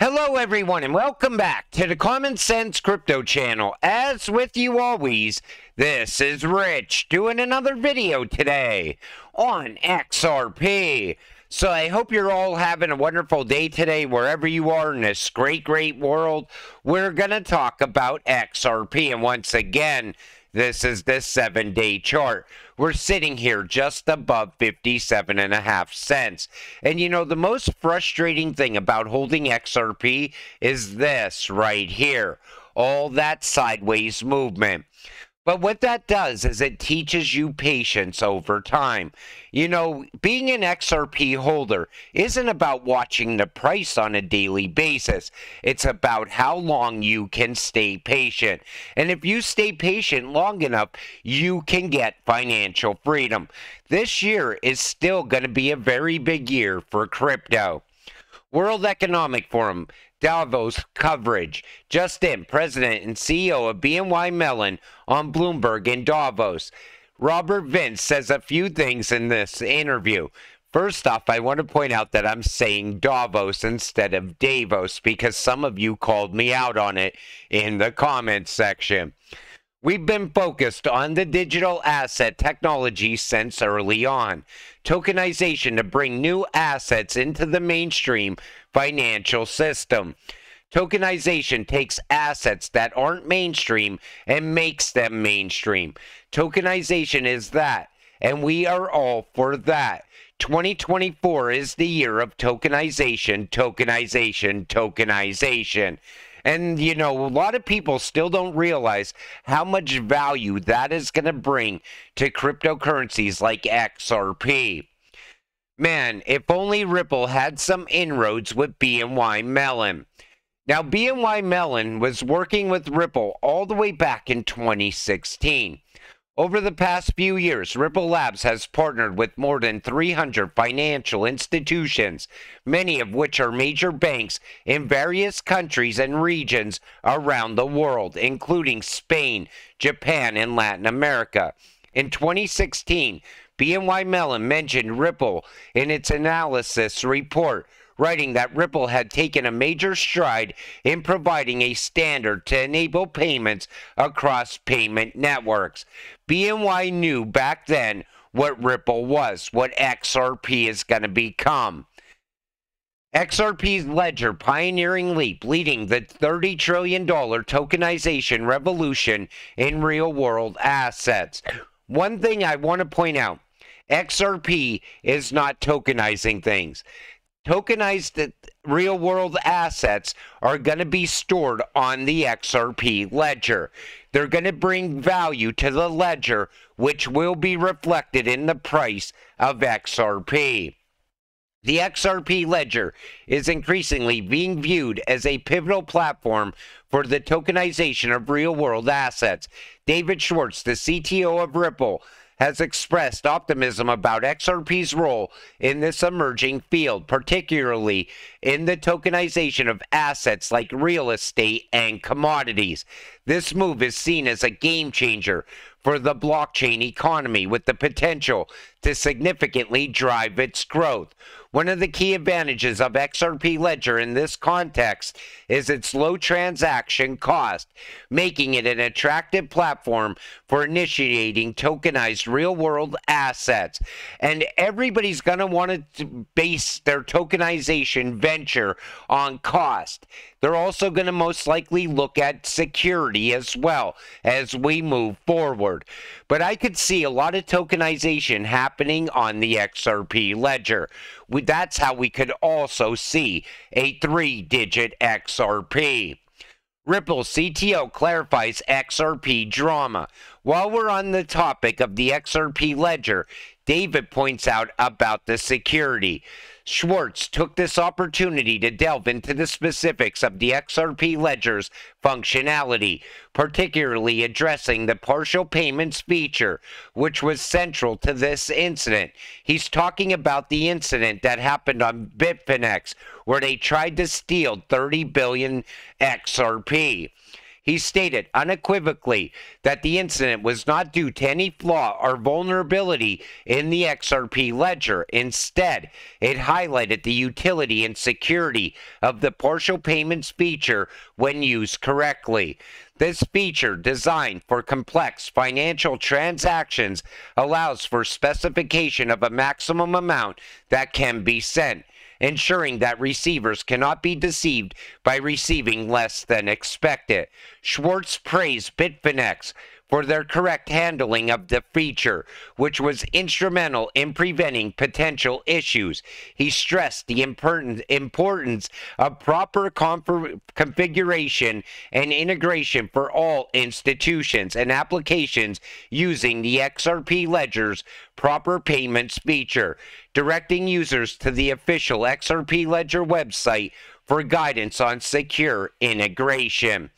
Hello, everyone, and welcome back to the Common Sense Crypto channel. As with you always, this is Rich doing another video today on XRP. So I hope you're all having a wonderful day today, wherever you are in this great, great world. We're going to talk about XRP, and once again, this is the seven day chart. We're sitting here just above 57 and a half cents. And you know, the most frustrating thing about holding XRP is this right here all that sideways movement. But what that does is it teaches you patience over time. You know, being an XRP holder isn't about watching the price on a daily basis. It's about how long you can stay patient. And if you stay patient long enough, you can get financial freedom. This year is still going to be a very big year for crypto. World Economic Forum Davos coverage. Just in, President and CEO of BNY Mellon on Bloomberg in Davos. Robin Vince says a few things in this interview. First off, I want to point out that I'm saying Davos instead of Davos because some of you called me out on it in the comments section. We've been focused on the digital asset technology since early on. Tokenization to bring new assets into the mainstream financial system. Tokenization takes assets that aren't mainstream and makes them mainstream. Tokenization is that, and we are all for that. 2024 is the year of tokenization, tokenization, tokenization. And, you know, a lot of people still don't realize how much value that is going to bring to cryptocurrencies like XRP. Man, if only Ripple had some inroads with BNY Mellon. Now, BNY Mellon was working with Ripple all the way back in 2016. Over the past few years, Ripple Labs has partnered with more than 300 financial institutions, many of which are major banks in various countries and regions around the world, including Spain, Japan, and Latin America. In 2016, BNY Mellon mentioned Ripple in its analysis report writing that Ripple had taken a major stride in providing a standard to enable payments across payment networks. BNY knew back then what Ripple was, what XRP is going to become. XRP's ledger pioneering leap leading the $30 trillion tokenization revolution in real world assets. One thing I want to point out XRP is not tokenizing things tokenized real world assets are going to be stored on the XRP ledger. They're going to bring value to the ledger, which will be reflected in the price of XRP. The XRP ledger is increasingly being viewed as a pivotal platform for the tokenization of real world assets. David Schwartz, the CTO of Ripple, has expressed optimism about XRP's role in this emerging field, particularly in the tokenization of assets like real estate and commodities. This move is seen as a game changer for the blockchain economy with the potential to significantly drive its growth. One of the key advantages of XRP Ledger in this context is its low transaction cost, making it an attractive platform for initiating tokenized real world assets. And everybody's going to want to base their tokenization venture on cost. They're also going to most likely look at security as well as we move forward. But I could see a lot of tokenization happening on the XRP ledger. That's how we could also see a three digit XRP. Ripple CTO clarifies XRP drama. While we're on the topic of the XRP ledger, David points out about the security. Schwartz took this opportunity to delve into the specifics of the XRP ledger's functionality, particularly addressing the partial payments feature, which was central to this incident. He's talking about the incident that happened on Bitfinex, where they tried to steal 30 billion XRP. He stated unequivocally that the incident was not due to any flaw or vulnerability in the XRP ledger. Instead, it highlighted the utility and security of the partial payments feature when used correctly. This feature, designed for complex financial transactions, allows for specification of a maximum amount that can be sent ensuring that receivers cannot be deceived by receiving less than expected. Schwartz praised Bitfinex for their correct handling of the feature, which was instrumental in preventing potential issues. He stressed the importance of proper configuration and integration for all institutions and applications using the XRP Ledger's proper payments feature, directing users to the official XRP Ledger website for guidance on secure integration.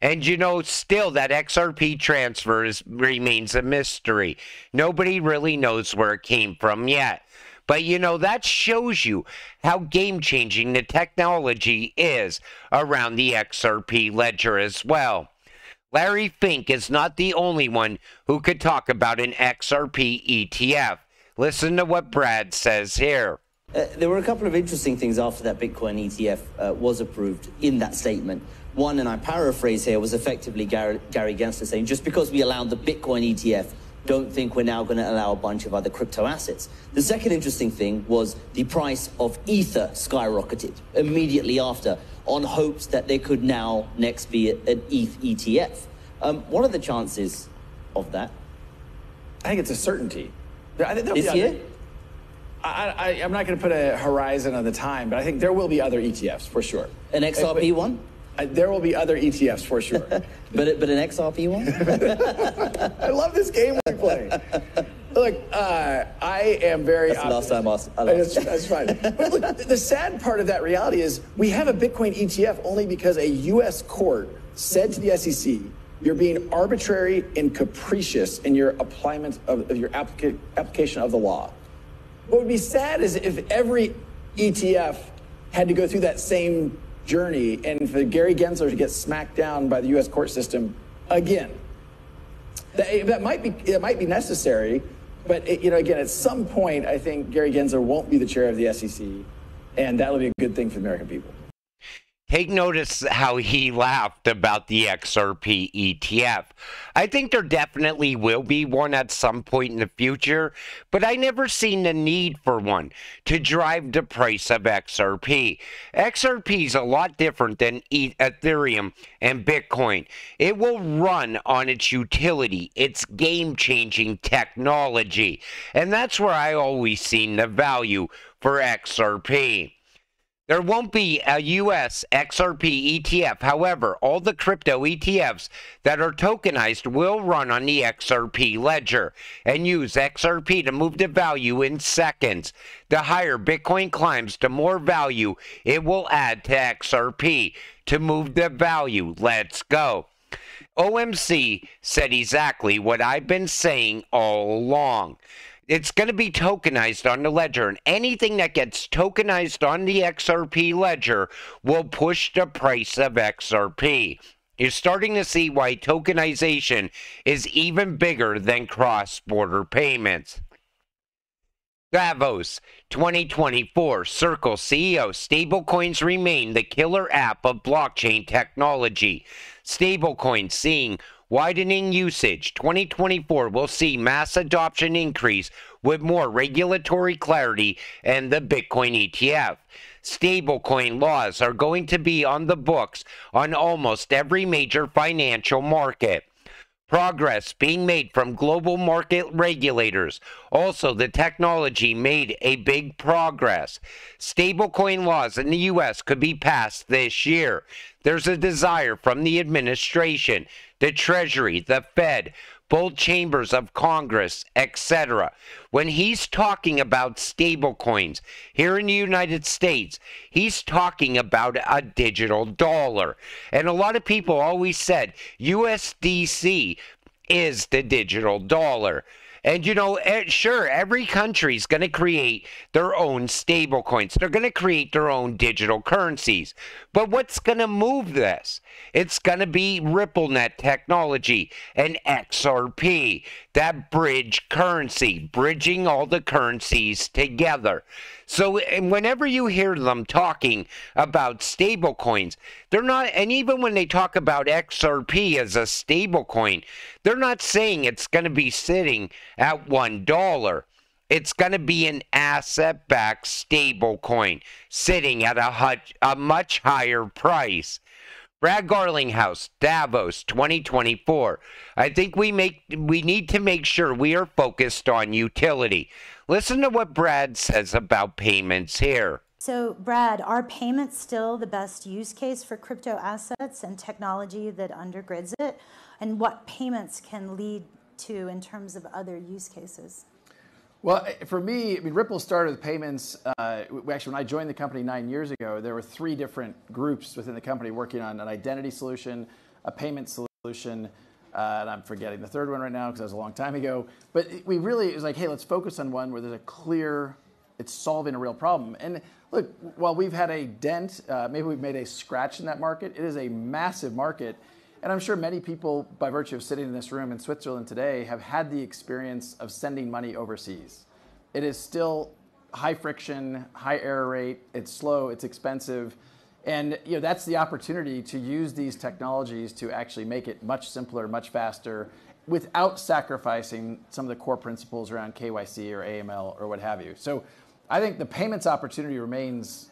And you know, still that XRP transfer is, remains a mystery. Nobody really knows where it came from yet. But you know, that shows you how game changing the technology is around the XRP ledger as well. Larry Fink is not the only one who could talk about an XRP ETF. Listen to what Brad says here. Uh, there were a couple of interesting things after that Bitcoin ETF uh, was approved in that statement. One, and I paraphrase here, was effectively Gary, Gary Gensler saying, just because we allowed the Bitcoin ETF, don't think we're now going to allow a bunch of other crypto assets. The second interesting thing was the price of Ether skyrocketed immediately after on hopes that there could now next be an ETH ETF. Um, what are the chances of that? I think it's a certainty. I think this year? I, am not going to put a horizon on the time, but I think there will be other ETFs for sure. An XRP but, one? Uh, there will be other ETFs for sure. but but an XRP one? I love this game we play. Look, uh, I am very. That's the last time I lost. That's, that's fine. but look, the sad part of that reality is we have a Bitcoin ETF only because a U.S. court said to the SEC, "You're being arbitrary and capricious in your of, of your applica- application of the law." What would be sad is if every ETF had to go through that same journey and for Gary Gensler to get smacked down by the U.S. court system again. That, eh, that might be it might be necessary, but it, you know, again, at some point, I think Gary Gensler won't be the chair of the SEC, and that'll be a good thing for the American people. Take notice how he laughed about the XRP ETF. I think there definitely will be one at some point in the future, but I never seen the need for one to drive the price of XRP. XRP is a lot different than Ethereum and Bitcoin. It will run on its utility, its game-changing technology, and that's where I always seen the value for XRP. There won't be a US XRP ETF. However, all the crypto ETFs that are tokenized will run on the XRP ledger and use XRP to move the value in seconds. The higher Bitcoin climbs, the more value it will add to XRP to move the value. Let's go. OMC said exactly what I've been saying all along. It's going to be tokenized on the ledger, and anything that gets tokenized on the XRP ledger will push the price of XRP. You're starting to see why tokenization is even bigger than cross border payments. Davos 2024 Circle CEO Stablecoins remain the killer app of blockchain technology. Stablecoins seeing widening usage. 2024 will see mass adoption increase with more regulatory clarity and the Bitcoin ETF. Stablecoin laws are going to be on the books on almost every major financial market progress being made from global market regulators. Also, the technology made a big progress. Stablecoin laws in the U.S. could be passed this year. There's a desire from the administration, the Treasury, the Fed, both chambers of Congress, etc. When he's talking about stablecoins here in the United States, he's talking about a digital dollar. And a lot of people always said USDC is the digital dollar. And you know, eh, sure, every country's going to create their own stable coins. They're going to create their own digital currencies. But what's going to move this? It's going to be RippleNet technology and XRP, that bridge currency, bridging all the currencies together. So whenever you hear them talking about stable coins, they're not, and even when they talk about XRP as a stable coin, they're not saying it's going to be sitting at $1. It's going to be an asset backed stable coin sitting at a, a much higher price. Brad Garlinghouse, Davos 2024. I think we make we need to make sure we are focused on utility. Listen to what Brad says about payments here. So, Brad, are payments still the best use case for crypto assets and technology that undergirds it? And what payments can lead to in terms of other use cases? Well, for me, I mean, Ripple started with payments. Uh, actually, when I joined the company nine years ago, there were three different groups within the company working on an identity solution, a payment solution, uh, and I'm forgetting the third one right now because that was a long time ago. But we really, it was like, hey, let's focus on one where there's a clear, it's solving a real problem. And look, while we've had a dent, uh, maybe we've made a scratch in that market, it is a massive market. And I'm sure many people, by virtue of sitting in this room in Switzerland today, have had the experience of sending money overseas. It is still high friction, high error rate, it's slow, it's expensive. And you know, that's the opportunity to use these technologies to actually make it much simpler, much faster, without sacrificing some of the core principles around KYC or AML or what have you. So I think the payments opportunity remains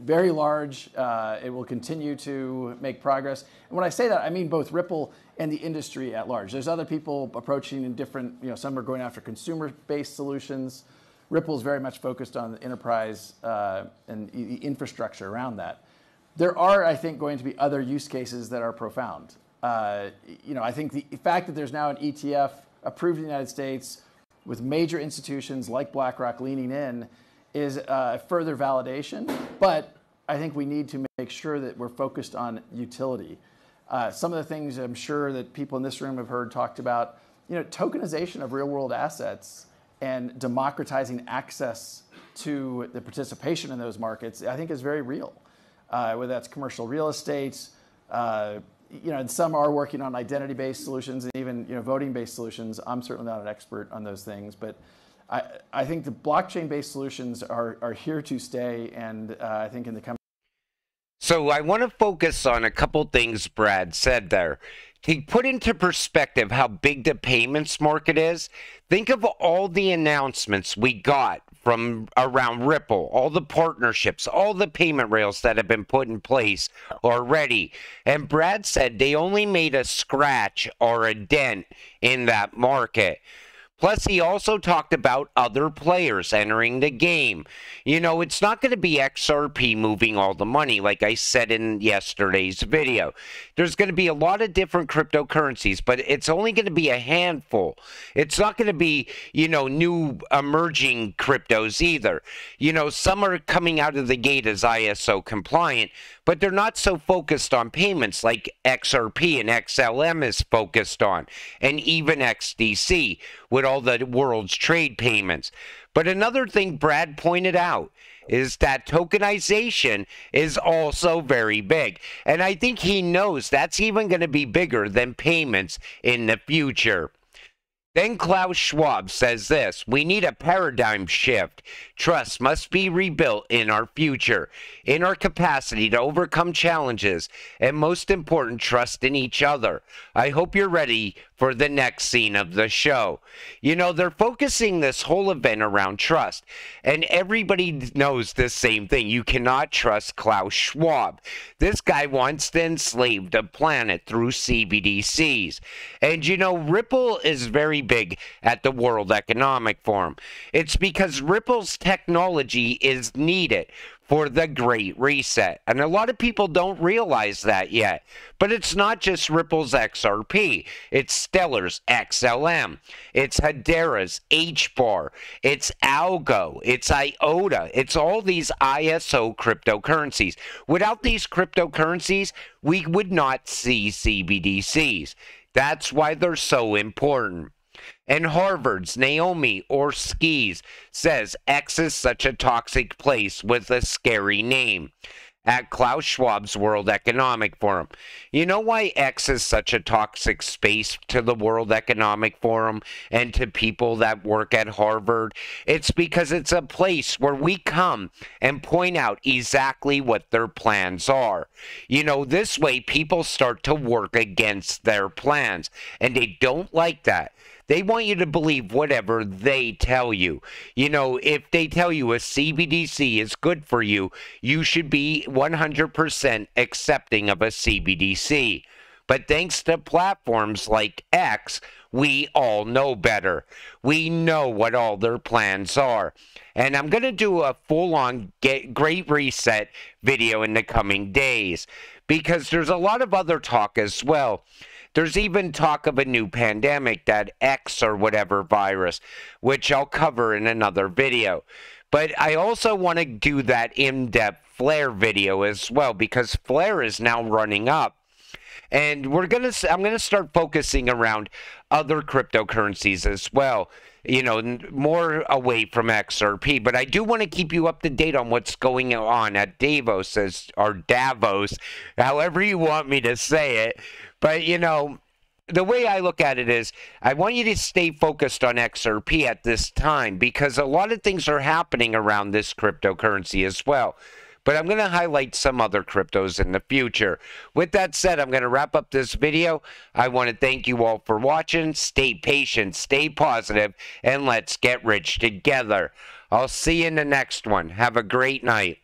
very large. Uh, it will continue to make progress. And when I say that, I mean both Ripple and the industry at large. There's other people approaching in different, you know, some are going after consumer-based solutions. Ripple is very much focused on the enterprise uh, and the infrastructure around that. There are, I think, going to be other use cases that are profound. Uh, you know, I think the fact that there's now an ETF approved in the United States with major institutions like BlackRock leaning in is uh, further validation, but I think we need to make sure that we're focused on utility. Uh, some of the things I'm sure that people in this room have heard talked about, you know, tokenization of real world assets and democratizing access to the participation in those markets, I think is very real. Uh, whether that's commercial real estate, you know, and some are working on identity-based solutions and even you know voting-based solutions. I'm certainly not an expert on those things, but I, I think the blockchain-based solutions are, are here to stay, and uh, I think in the coming. So I want to focus on a couple things Brad said there. To put into perspective how big the payments market is, think of all the announcements we got from around Ripple, all the partnerships, all the payment rails that have been put in place already. And Brad said they only made a scratch or a dent in that market. Plus, he also talked about other players entering the game. You know, it's not going to be XRP moving all the money, like I said in yesterday's video. There's going to be a lot of different cryptocurrencies, but it's only going to be a handful. It's not going to be, you know, new emerging cryptos either. You know, some are coming out of the gate as ISO compliant, but they're not so focused on payments like XRP and XLM is focused on, and even XDC with all the world's trade payments. But another thing Brad pointed out is that tokenization is also very big. And I think he knows that's even going to be bigger than payments in the future. Then Klaus Schwab says this We need a paradigm shift. Trust must be rebuilt in our future, in our capacity to overcome challenges, and most important, trust in each other. I hope you're ready for the next scene of the show. You know, they're focusing this whole event around trust, and everybody knows the same thing. You cannot trust Klaus Schwab. This guy wants to enslave the planet through CBDCs. And you know, Ripple is very big at the World Economic Forum. It's because Ripple's technology is needed for the Great Reset. And a lot of people don't realize that yet. But it's not just Ripple's XRP, it's Stellar's XLM, it's Hedera's HBAR, it's Algo, it's IOTA, it's all these ISO cryptocurrencies. Without these cryptocurrencies, we would not see CBDCs. That's why they're so important. And Harvard's Naomi Oreskes says X is such a toxic place with a scary name at Klaus Schwab's World Economic Forum. You know why X is such a toxic space to the World Economic Forum and to people that work at Harvard? It's because it's a place where we come and point out exactly what their plans are. You know, this way people start to work against their plans, and they don't like that. They want you to believe whatever they tell you. You know, if they tell you a CBDC is good for you, you should be 100% accepting of a CBDC. But thanks to platforms like X, we all know better. We know what all their plans are. And I'm going to do a full on Great Reset video in the coming days because there's a lot of other talk as well. There's even talk of a new pandemic, that X or whatever virus, which I'll cover in another video. But I also want to do that in depth Flare video as well because Flare is now running up. And we're going to, I'm going to start focusing around other cryptocurrencies as well you know, more away from XRP. But I do want to keep you up to date on what's going on at Davos, as, or Davos, however you want me to say it. But, you know, the way I look at it is I want you to stay focused on XRP at this time because a lot of things are happening around this cryptocurrency as well. But I'm going to highlight some other cryptos in the future. With that said, I'm going to wrap up this video. I want to thank you all for watching. Stay patient, stay positive, and let's get rich together. I'll see you in the next one. Have a great night.